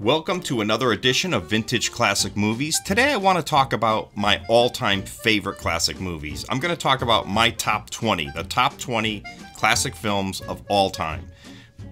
Welcome to another edition of Vintage Classic Movies. Today I want to talk about my all time favorite classic movies. I'm going to talk about my top 20, the top 20 classic films of all time.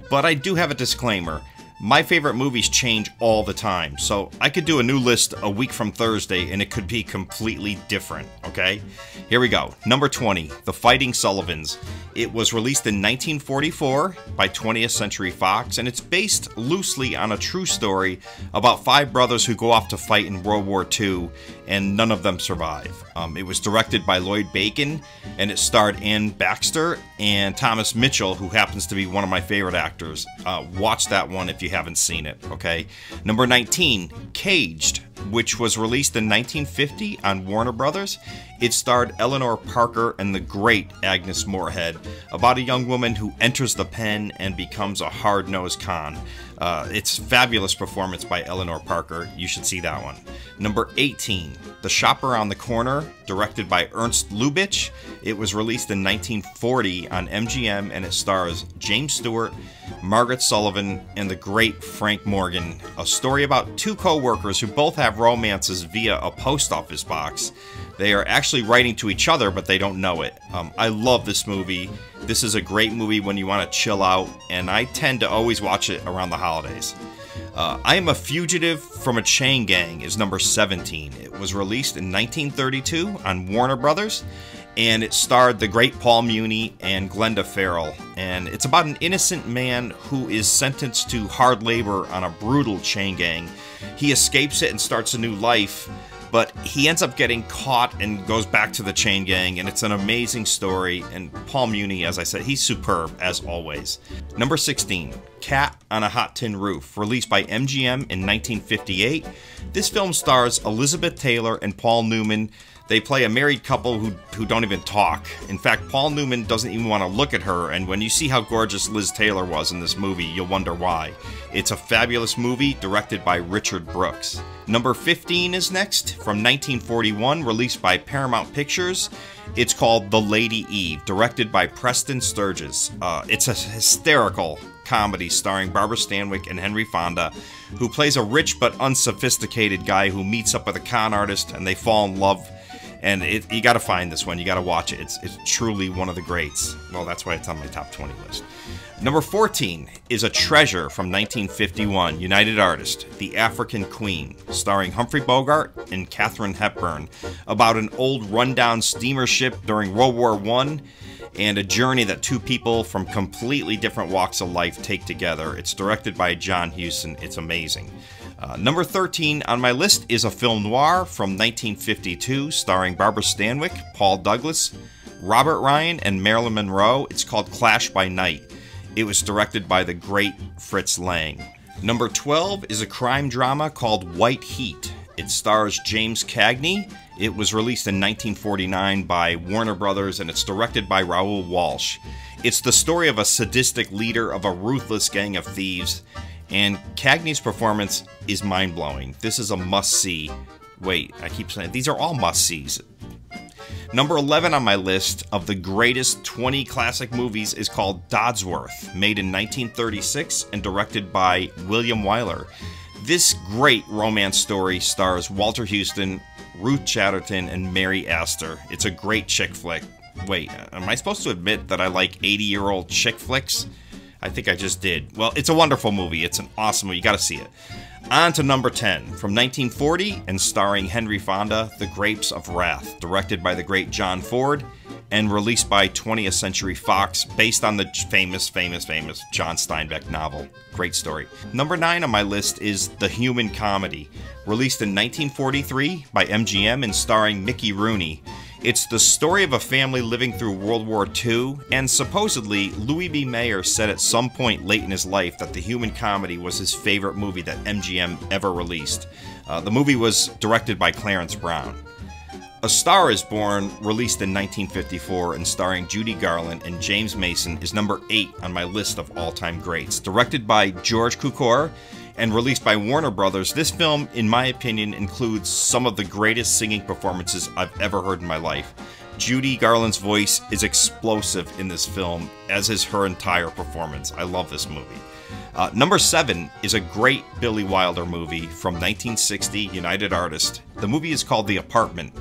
But I do have a disclaimer. My favorite movies change all the time, so I could do a new list a week from Thursday and it could be completely different, okay? Here we go. Number 20, The Fighting Sullivans. It was released in 1944 by 20th Century Fox, and it's based loosely on a true story about five brothers who go off to fight in World War II, and none of them survive. Um, it was directed by Lloyd Bacon, and it starred Anne Baxter and Thomas Mitchell, who happens to be one of my favorite actors. Uh, watch that one if you haven't seen it, okay? Number 19, Caged which was released in 1950 on Warner Brothers. It starred Eleanor Parker and the great Agnes Moorehead about a young woman who enters the pen and becomes a hard-nosed con. Uh, it's fabulous performance by Eleanor Parker. You should see that one. Number 18, The Shop Around the Corner, directed by Ernst Lubitsch. It was released in 1940 on MGM and it stars James Stewart, Margaret Sullavan and the great Frank Morgan. A story about two co workers who both have romances via a post office box. They are actually writing to each other, but they don't know it. Um, I love this movie. This is a great movie when you want to chill out, and I tend to always watch it around the holidays. Uh, I Am a Fugitive from a Chain Gang is number 17. It was released in 1932 on Warner Brothers, and it starred the great Paul Muni and Glenda Farrell. And it's about an innocent man who is sentenced to hard labor on a brutal chain gang. He escapes it and starts a new life, but he ends up getting caught and goes back to the chain gang, and it's an amazing story. And Paul Muni, as I said, he's superb as always. Number 16, Cat on a Hot Tin Roof, released by MGM in 1958. This film stars Elizabeth Taylor and Paul Newman. They play a married couple who, who don't even talk. In fact, Paul Newman doesn't even want to look at her, and when you see how gorgeous Liz Taylor was in this movie, you'll wonder why. It's a fabulous movie directed by Richard Brooks. Number 15 is next, from 1941, released by Paramount Pictures. It's called The Lady Eve, directed by Preston Sturges. Uh, it's a hysterical comedy starring Barbara Stanwyck and Henry Fonda, who plays a rich but unsophisticated guy who meets up with a con artist and they fall in love and it, you got to find this one. You got to watch it. It's, it's truly one of the greats. Well, that's why it's on my top 20 list. Number 14 is A Treasure from 1951, United Artist, The African Queen, starring Humphrey Bogart and Katharine Hepburn, about an old rundown steamer ship during World War I and a journey that two people from completely different walks of life take together. It's directed by John Huston. It's amazing. Uh, number 13 on my list is a film noir from 1952 starring Barbara Stanwyck, Paul Douglas, Robert Ryan, and Marilyn Monroe. It's called Clash by Night. It was directed by the great Fritz Lang. Number 12 is a crime drama called White Heat. It stars James Cagney. It was released in 1949 by Warner Brothers and it's directed by Raoul Walsh. It's the story of a sadistic leader of a ruthless gang of thieves and Cagney's performance is mind blowing. This is a must see. Wait, I keep saying these are all must sees. Number 11 on my list of the greatest 20 classic movies is called Dodsworth, made in 1936 and directed by William Wyler. This great romance story stars Walter Huston, Ruth Chatterton, and Mary Astor. It's a great chick flick. Wait, am I supposed to admit that I like 80 year old chick flicks? I think I just did. Well, it's a wonderful movie. It's an awesome movie. You got to see it. On to number 10, from 1940 and starring Henry Fonda, The Grapes of Wrath, directed by the great John Ford and released by 20th Century Fox, based on the famous, famous, famous John Steinbeck novel. Great story. Number 9 on my list is The Human Comedy, released in 1943 by MGM and starring Mickey Rooney. It's the story of a family living through World War II, and supposedly, Louis B. Mayer said at some point late in his life that The Human Comedy was his favorite movie that MGM ever released. Uh, the movie was directed by Clarence Brown. A Star is Born, released in 1954 and starring Judy Garland and James Mason, is number 8 on my list of all time greats. Directed by George Cukor and released by Warner Brothers, this film, in my opinion, includes some of the greatest singing performances I've ever heard in my life. Judy Garland's voice is explosive in this film, as is her entire performance. I love this movie. Uh, number seven is a great Billy Wilder movie from 1960, United Artists. The movie is called The Apartment.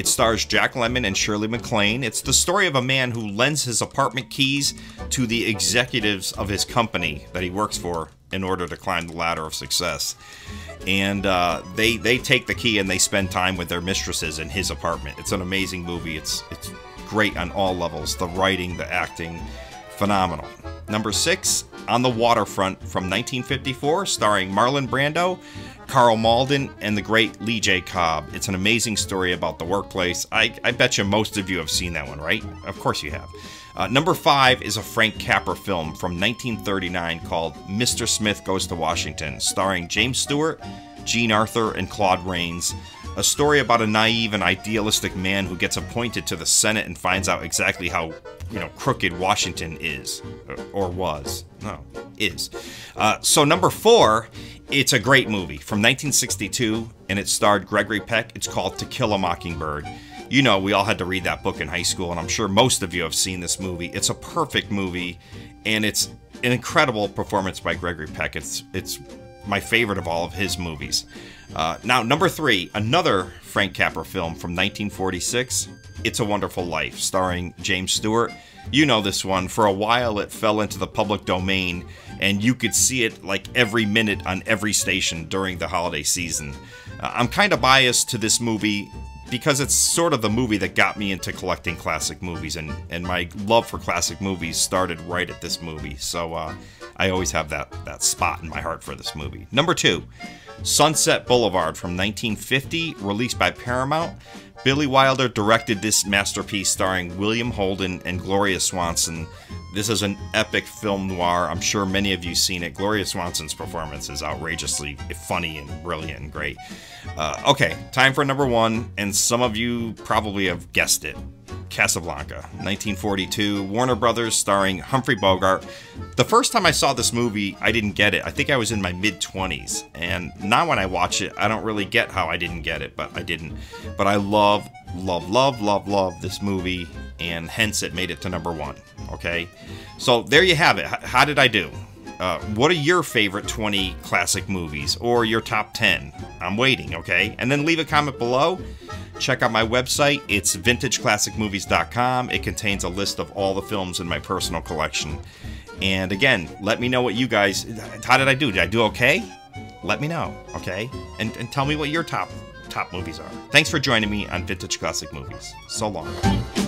It stars Jack Lemmon and Shirley MacLaine. It's the story of a man who lends his apartment keys to the executives of his company that he works for in order to climb the ladder of success. And uh, they they take the key and they spend time with their mistresses in his apartment. It's an amazing movie. It's it's great on all levels. The writing, the acting, phenomenal. Number six, On the Waterfront from 1954, starring Marlon Brando, Karl Malden, and the great Lee J. Cobb. It's an amazing story about the workplace. I, I bet you most of you have seen that one, right? Of course you have. Uh, number five is a Frank Capra film from 1939 called Mr. Smith Goes to Washington, starring James Stewart, Jean Arthur, and Claude Rains. A story about a naive and idealistic man who gets appointed to the Senate and finds out exactly how, you know, crooked Washington is, or was. No, is. Uh, so number four, it's a great movie from 1962, and it starred Gregory Peck. It's called To Kill a Mockingbird. You know, we all had to read that book in high school, and I'm sure most of you have seen this movie. It's a perfect movie, and it's an incredible performance by Gregory Peck. It's it's my favorite of all of his movies. Uh, now, number three, another Frank Capra film from 1946, It's a Wonderful Life, starring James Stewart. You know this one. For a while, it fell into the public domain, and you could see it like every minute on every station during the holiday season. Uh, I'm kind of biased to this movie because it's sort of the movie that got me into collecting classic movies, and, and my love for classic movies started right at this movie. So uh, I always have that, that spot in my heart for this movie. Number two, Sunset Boulevard from 1950, released by Paramount. Billy Wilder directed this masterpiece starring William Holden and Gloria Swanson. This is an epic film noir. I'm sure many of you seen it. Gloria Swanson's performance is outrageously funny and brilliant and great. Uh, okay, time for number one, and some of you probably have guessed it. Casablanca, 1942, Warner Brothers, starring Humphrey Bogart. The first time I saw this movie, I didn't get it. I think I was in my mid 20s, and now when I watch it, I don't really get how I didn't get it, but I didn't. But I love, love, love, love, love this movie, and hence it made it to number one. Okay, so there you have it. How did I do? Uh, what are your favorite 20 classic movies or your top 10? I'm waiting, okay? And then leave a comment below. Check out my website. It's vintageclassicmovies.com. It contains a list of all the films in my personal collection. And again, let me know what you guys. How did I do? Did I do okay? Let me know, okay? And, and tell me what your top top movies are. Thanks for joining me on Vintage Classic Movies. So long.